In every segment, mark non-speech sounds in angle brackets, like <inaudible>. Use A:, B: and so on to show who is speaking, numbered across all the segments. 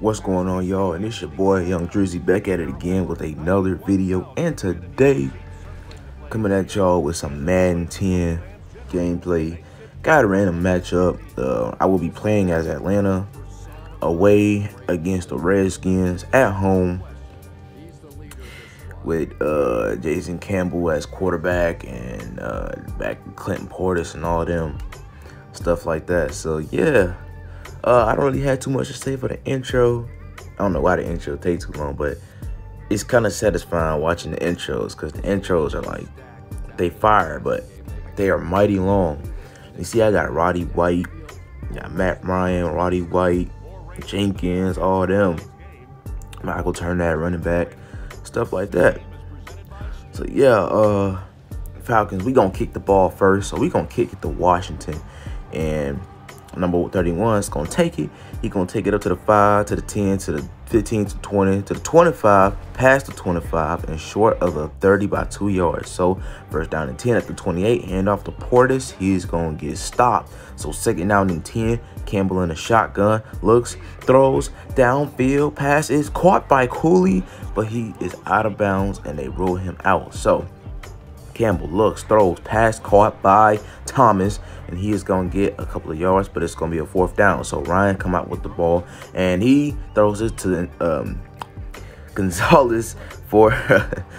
A: What's going on, y'all? And it's your boy, Young Drizzy, back at it again with another video. And today, coming at y'all with some Madden 10 gameplay. Got a random matchup. Uh, I will be playing as Atlanta away against the Redskins at home with uh, Jason Campbell as quarterback and uh, back Clinton Portis and all them stuff like that. So yeah, uh, I don't really have too much to say for the intro. I don't know why the intro takes too long, but it's kind of satisfying watching the intros because the intros are like they fire, but they are mighty long. You see, I got Roddy White, got Matt Ryan, Roddy White, Jenkins, all them. Michael Turner running back, stuff like that. So yeah, uh Falcons, we gonna kick the ball first. So we gonna kick it to Washington. And number 31 is going to take it. He going to take it up to the 5, to the 10, to the 15, to 20, to the 25, past the 25, and short of a 30 by 2 yards. So first down and 10 at the 28, hand off to Portis. He's going to get stopped. So second down and 10, Campbell in a shotgun, looks, throws, downfield, pass is caught by Cooley, but he is out of bounds and they rule him out. So Campbell looks, throws, pass caught by Thomas, and he is going to get a couple of yards, but it's going to be a fourth down. So Ryan come out with the ball, and he throws it to um, Gonzalez <laughs> for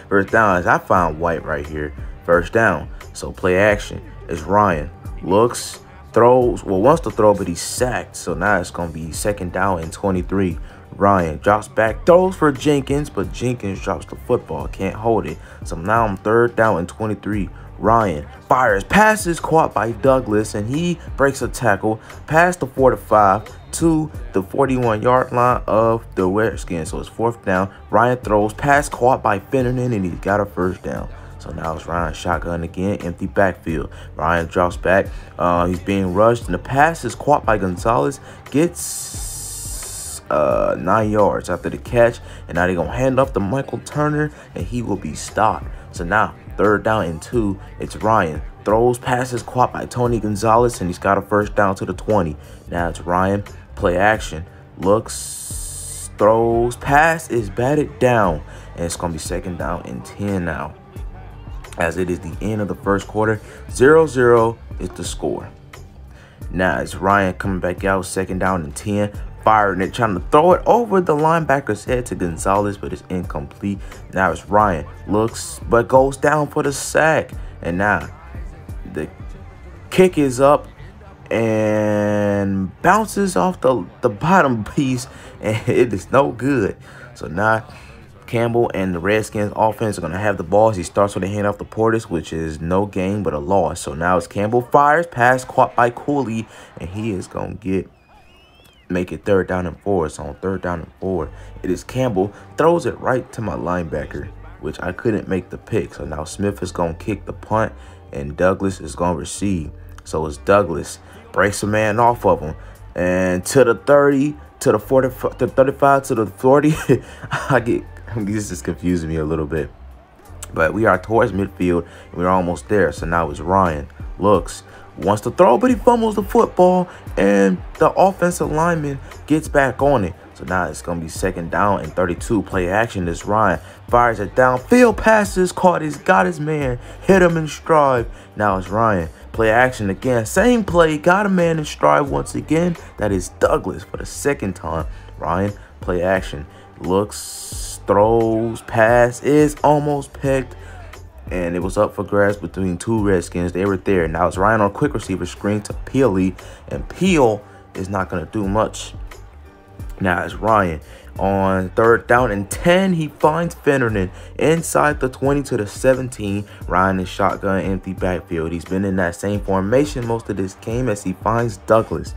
A: first down. As I found White right here, first down. So play action is Ryan. Looks, throws, well, wants to throw, but he's sacked. So now it's going to be second down and 23. Ryan drops back, throws for Jenkins, but Jenkins drops the football, can't hold it. So now I'm third down and 23. Ryan fires, passes caught by Douglas, and he breaks a tackle past the 45 to the 41 yard line of the Redskins. So it's fourth down. Ryan throws, pass caught by Finnerman, and he's got a first down. So now it's Ryan shotgun again, empty backfield. Ryan drops back. Uh, he's being rushed, and the pass is caught by Gonzalez. Gets uh, nine yards after the catch. And now they're going to hand off to Michael Turner, and he will be stopped. So now, third down and two, it's Ryan. Throws, passes caught by Tony Gonzalez, and he's got a first down to the 20. Now it's Ryan, play action, looks, throws, pass is batted down. And it's going to be second down and 10 now. As it is the end of the first quarter, 0-0 is the score. Now it's Ryan coming back out, second down and 10 firing it, trying to throw it over the linebacker's head to Gonzalez, but it's incomplete. Now it's Ryan. Looks, but goes down for the sack. And now the kick is up and bounces off the, the bottom <laughs> piece, and it is no good. So now Campbell and the Redskins offense are going to have the balls. He starts with a hand off the Portis, which is no gain but a loss. So now it's Campbell fires, pass caught by Cooley, and he is going to get make it third down and four. So on third down and four, it is Campbell throws it right to my linebacker, which I couldn't make the pick. So now Smith is going to kick the punt and Douglas is going to receive. So it's Douglas breaks a man off of him and to the 30 to the 40 to 35 to the 40 <laughs> I get <laughs> this is confusing me a little bit but we are towards midfield and we're almost there so now it's Ryan looks wants to throw, but he fumbles the football, and the offensive lineman gets back on it. So now it's going to be second down and 32. Play action This Ryan. Fires it downfield, passes, caught He's got his man, hit him in stride. Now it's Ryan. Play action again. Same play, got a man in stride once again. That is Douglas for the second time. Ryan, play action. Looks, throws, pass, is almost picked and it was up for grabs between two Redskins. They were there. Now it's Ryan on quick receiver screen to Peely, and Peelle is not going to do much. Now it's Ryan on third down and 10. He finds Finnerman inside the 20 to the 17. Ryan is shotgun empty backfield. He's been in that same formation most of this game as he finds Douglas.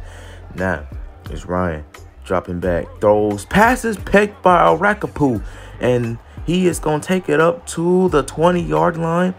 A: Now it's Ryan dropping back, throws, passes picked by Orakpo, and he is going to take it up to the 20 yard line.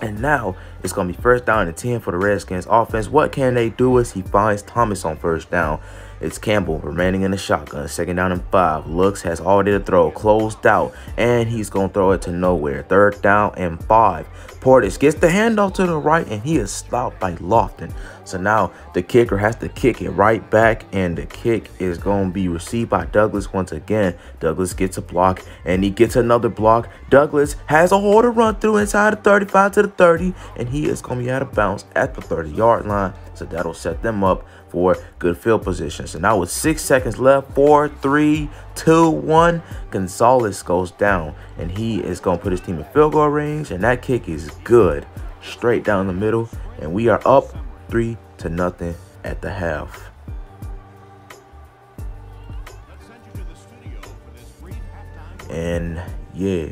A: And now It's going to be first down and 10 for the Redskins offense. What can they do is he finds Thomas on first down. It's Campbell remaining in the shotgun. Second down and five. Looks has already to throw. Closed out. And he's going to throw it to nowhere. Third down and five. Portis gets the handoff to the right and he is stopped by Lofton. So now the kicker has to kick it right back and the kick is going to be received by Douglas once again. Douglas gets a block and he gets another block. Douglas has a hole to run through inside the 35 to the 30 and he is going to be out of bounds at the 30 yard line. So that'll set them up for good field position. So now with six seconds left, four, three, two, one, Gonzalez goes down and he is going to put his team in field goal range. And that kick is good, straight down the middle. And we are up three to nothing at the half. And yeah,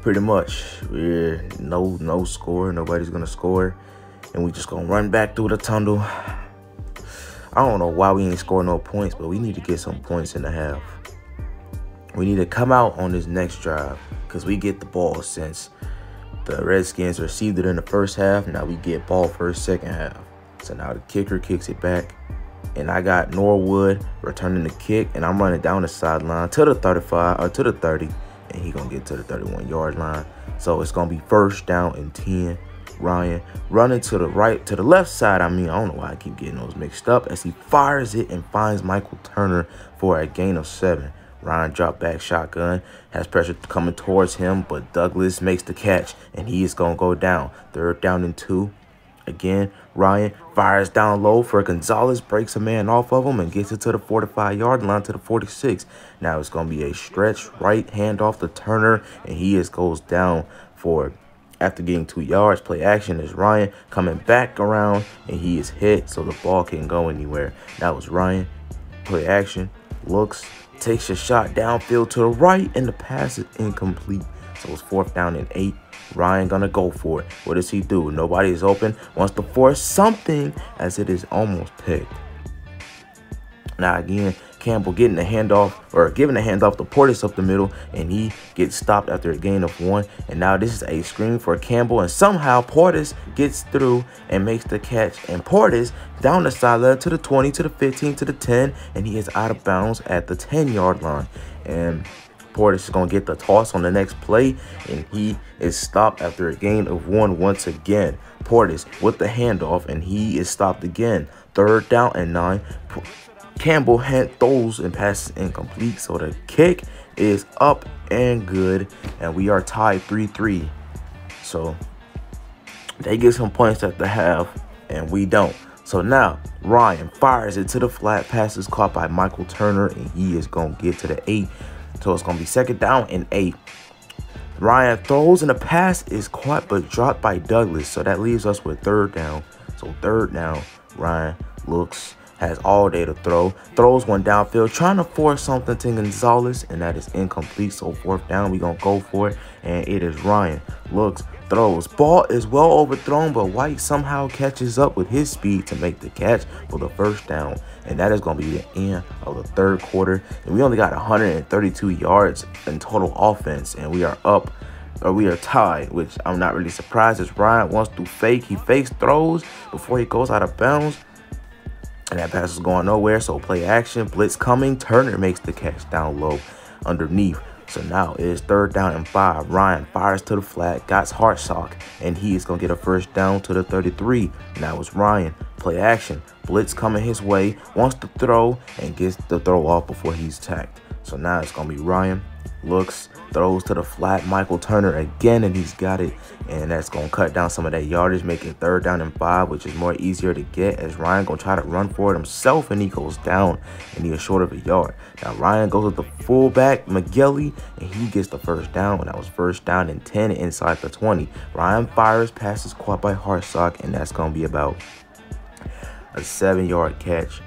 A: pretty much we're no no score. Nobody's gonna score, and we just gonna run back through the tunnel. I don't know why we ain't scoring no points, but we need to get some points in the half. We need to come out on this next drive because we get the ball since the Redskins received it in the first half. Now we get ball first, second half. So now the kicker kicks it back. And I got Norwood returning the kick. And I'm running down the sideline to the 35 or to the 30. And he going to get to the 31 yard line. So it's going to be first down and 10. Ryan running to the right, to the left side. I mean, I don't know why I keep getting those mixed up as he fires it and finds Michael Turner for a gain of seven. Ryan drop back shotgun, has pressure coming towards him, but Douglas makes the catch, and he is going to go down. Third down and two. Again, Ryan fires down low for Gonzalez, breaks a man off of him, and gets it to the 45-yard line to the 46. Now it's going to be a stretch right hand off the Turner, and he is goes down for after getting two yards. Play action is Ryan coming back around, and he is hit, so the ball can't go anywhere. That was Ryan. Play action, looks, takes a shot downfield to the right, and the pass is incomplete. So it's fourth down and eight. Ryan gonna go for it. What does he do? Nobody is open. Wants to force something as it is almost picked. Now again, Campbell getting the handoff or giving the handoff to Portis up the middle, and he gets stopped after a gain of one. And now this is a screen for Campbell, and somehow Portis gets through and makes the catch. And Portis down the sideline to the 20, to the 15, to the 10, and he is out of bounds at the 10 yard line. And Portis is going to get the toss on the next play, and he is stopped after a gain of one once again. Portis with the handoff, and he is stopped again. Third down and nine. Campbell had throws and passes incomplete. So the kick is up and good. And we are tied 3-3. So they get some points at the half and we don't. So now Ryan fires it to the flat. Passes caught by Michael Turner and he is going to get to the 8. So it's going to be second down and 8. Ryan throws and the pass is caught but dropped by Douglas. So that leaves us with third down. So third down, Ryan looks has all day to throw. Throws one downfield, trying to force something to Gonzalez, and that is incomplete. So fourth down, we gonna go for it, and it is Ryan. Looks, throws. Ball is well overthrown, but White somehow catches up with his speed to make the catch for the first down. And that is going to be the end of the third quarter. And we only got 132 yards in total offense, and we are up or we are tied, which I'm not really surprised as Ryan wants to fake. He fakes throws before he goes out of bounds. And that pass is going nowhere. So play action. Blitz coming. Turner makes the catch down low underneath. So now it is third down and five. Ryan fires to the flat, got Hartsock, and he is going to get a first down to the 33. Now it's Ryan. Play action. Blitz coming his way, wants to throw, and gets the throw off before he's tacked. So now it's going to be Ryan looks, throws to the flat. Michael Turner again, and he's got it. And that's going to cut down some of that yardage, making third down and five, which is more easier to get as Ryan going to try to run for it himself, and he goes down, and he is short of a yard. Now, Ryan goes with the fullback, Mughelli, and he gets the first down. That was first down and 10 inside the 20. Ryan fires, passes caught by Hartsock, and that's going to be about a seven-yard catch.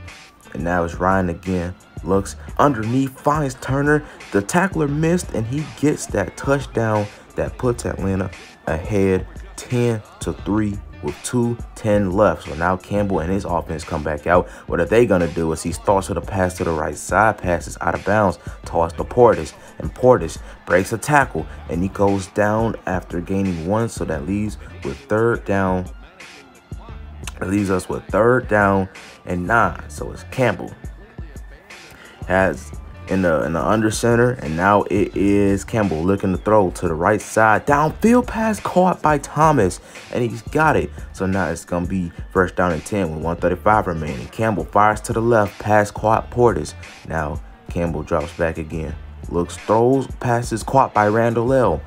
A: And now it's Ryan again looks underneath, finds Turner. The tackler missed, and he gets that touchdown that puts Atlanta ahead 10 to 3 with 2.10 left. So now Campbell and his offense come back out. What are they going to do is he starts with a pass to the right side, passes out of bounds, toss to Portis. And Portis breaks a tackle and he goes down after gaining one. So that leaves with third down. It leaves us with third down and nine. So it's Campbell. Has in the in the under center, and now it is Campbell looking to throw to the right side. Downfield pass caught by Thomas, and he's got it. So now it's gonna be first down and 10 with 135 remaining. Campbell fires to the left, pass caught Portis. Now Campbell drops back again. Looks, throws, passes caught by Randle El.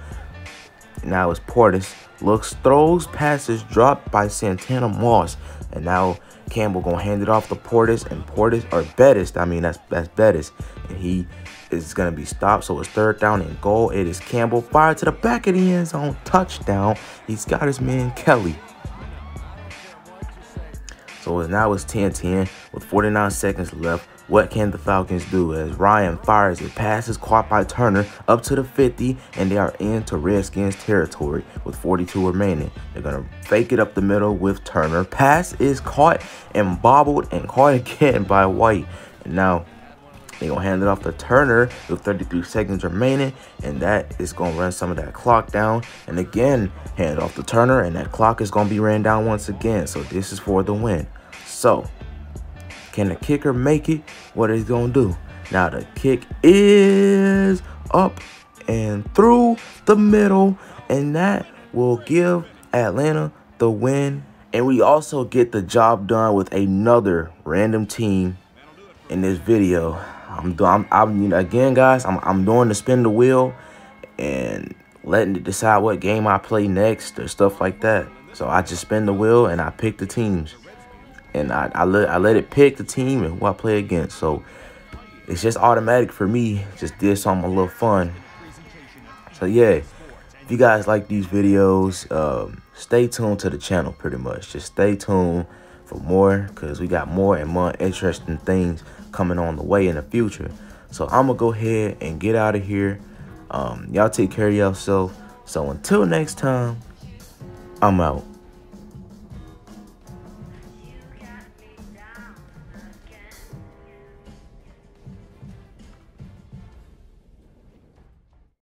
A: Now it's Portis. Looks, throws, passes dropped by Santana Moss. And now Campbell gonna hand it off to Portis and Portis or Bettis. I mean that's that's Bettis. And he is gonna be stopped. So it's third down and goal. It is Campbell fired to the back of the end zone. Touchdown. He's got his man Kelly. So now it's 10-10 with 49 seconds left. What can the Falcons do as Ryan fires it, passes caught by Turner up to the 50, and they are into Redskins territory with 42 remaining. They're going to fake it up the middle with Turner. Pass is caught and bobbled and caught <laughs> again by White. And now they're going to hand it off to Turner with 33 seconds remaining, and that is going to run some of that clock down. And again, hand off to Turner, and that clock is going to be ran down once again. So this is for the win. So can the kicker make it? What is going to do? Now the kick is up and through the middle. And that will give Atlanta the win. And we also get the job done with another random team in this video. I'm doing, I'm, you know, again, guys, I'm, I'm doing the spin the wheel and letting it decide what game I play next or stuff like that. So I just spin the wheel and I pick the teams and I, I let I let it pick the team and who I play against. So it's just automatic for me. Just did something a little fun. So yeah, if you guys like these videos, um, stay tuned to the channel. Pretty much, just stay tuned for more because we got more and more interesting things coming on the way in the future. So I'm gonna go ahead and get out of here. Um, y'all take care of yourself. So until next time, I'm out.